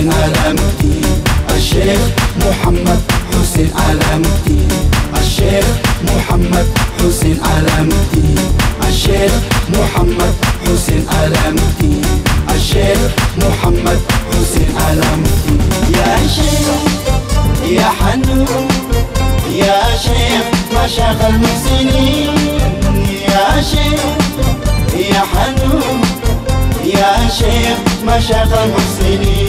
العلمتي الشيخ محمد حسين علامتي. الشيخ محمد حسين علامتي. الشيخ محمد حسين علامتي. الشيخ محمد حسين علامتي. يا شيخ يا حنون يا شيخ مشايخ المحسنين. يا شيخ يا حنون يا شيخ مشايخ المحسنين.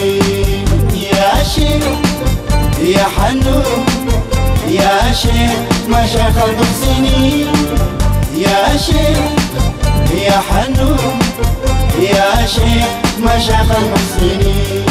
شيخ يا حنون يا شيخ مشايخ المحسنين يا شيخ يا حنون يا شيخ مشايخ المحسنين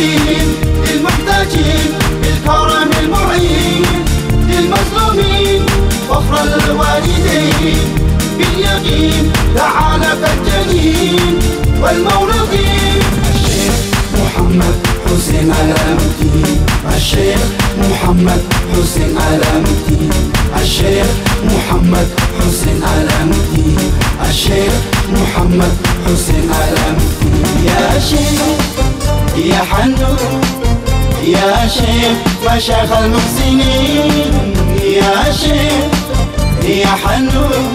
تبين للمحتاجين بالكرم المعين للمظلومين فخر الوالدين. باليقين تعالى فالجنين والمولودين الشيخ محمد حسين علامتي الشيخ محمد حسين علامتي الشيخ محمد حسين علامتي الشيخ محمد حسين علامتي يا شيخ. يا حنون يا شيخ مشايخ المحسنين. يا شيخ يا حنون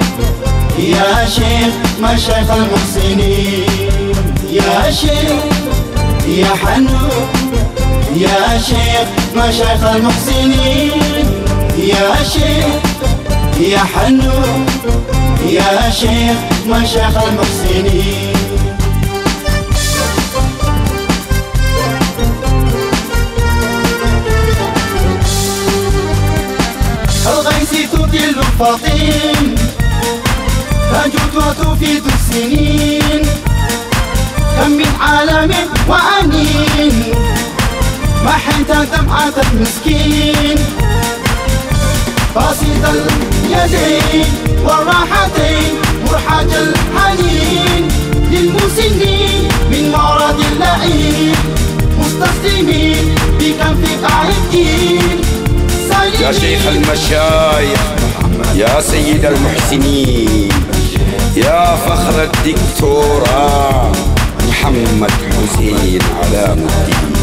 يا شيخ مشايخ المحسنين. يا شيخ يا حنون يا شيخ مشايخ المحسنين. يا شيخ يا حنون يا شيخ مشايخ المحسنين. الفطين تجود وتفيد السنين. كم من عالم وأنين. ما حنت دمعة المسكين. بسيط اليدين والراحتين. مرحج الحنين. للمسنين من مرض اللعين مستسلمين بكنف قاعدين يا شيخ المشايخ. يا سيد المحسنين يا فخر الدكتوراه محمد حسين علام الدين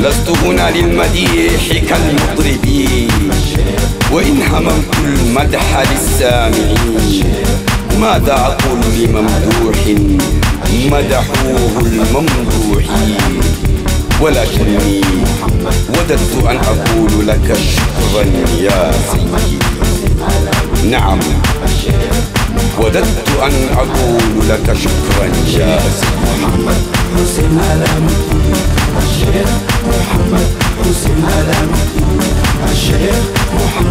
لست هنا للمديح كالمطربين وإن هممت المدح للسامعين. ماذا أقول لممدوح؟ مدحوه الممدوحين. ولكني وددت أن أقول لك شكرا يا سيدي. نعم. وددت أن أقول لك شكرا يا محمد. حسين علم الشيخ محمد حسين علم الشيخ محمد